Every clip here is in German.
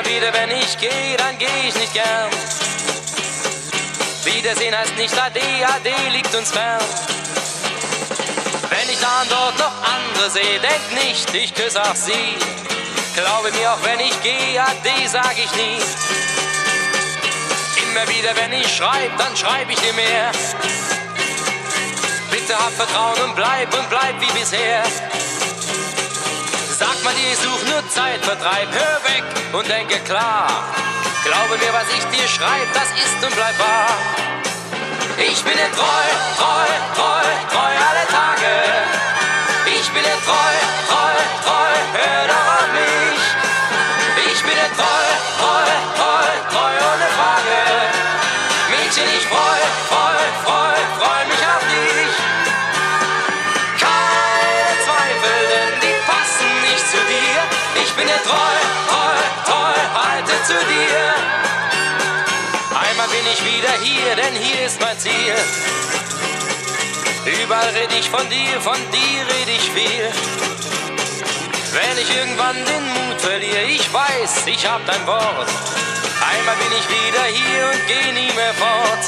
wieder, wenn ich gehe, dann gehe ich nicht gern. Wiedersehen heißt nicht Ade, Ade liegt uns fern. Wenn ich da und dort noch andere sehe, denk nicht, ich küsse auch sie. Glaube mir, auch wenn ich gehe, Ade sag ich nie. Immer wieder, wenn ich schreib, dann schreib ich dir mehr. Bitte hab Vertrauen und bleib und bleib wie bisher. Sag mal dir, ich such nur Zeitvertreib, hör weg und denke klar. Glaube mir, was ich dir schreib, das ist und bleibt wahr. Ich bin dir treu, treu, treu, treu alle zu dir. Einmal bin ich wieder hier, denn hier ist mein Ziel. Überall red ich von dir, von dir red ich viel. Wenn ich irgendwann den Mut verliere, ich weiß, ich hab dein Wort. Einmal bin ich wieder hier und geh nie mehr fort.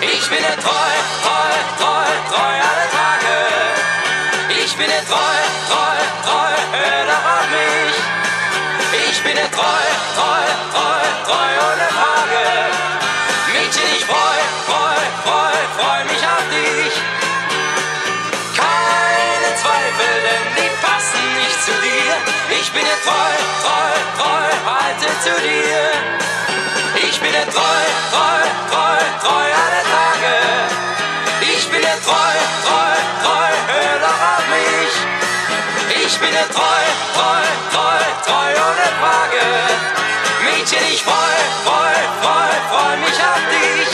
Ich bin dir treu, treu, treu, treu alle Tage. Ich bin dir treu, treu, treu, hör doch auf mich. Ich bin dir treu, zu dir. Ich bin dir treu, treu, treu, treu alle Tage. Ich bin dir treu, treu, treu, hör doch auf mich. Ich bin dir treu, treu, treu, treu ohne Frage. Mädchen, ich freu, freu, freu, freu mich auf dich.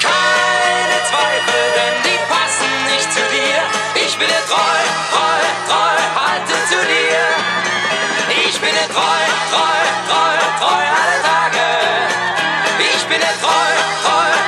Keine Zweifel, denn die passen nicht zu dir. Ich bin dir treu, treu, treu, halte zu dir. Ich bin dir treu, treu, treu, treu alle Tage. Ich bin der treu, treu.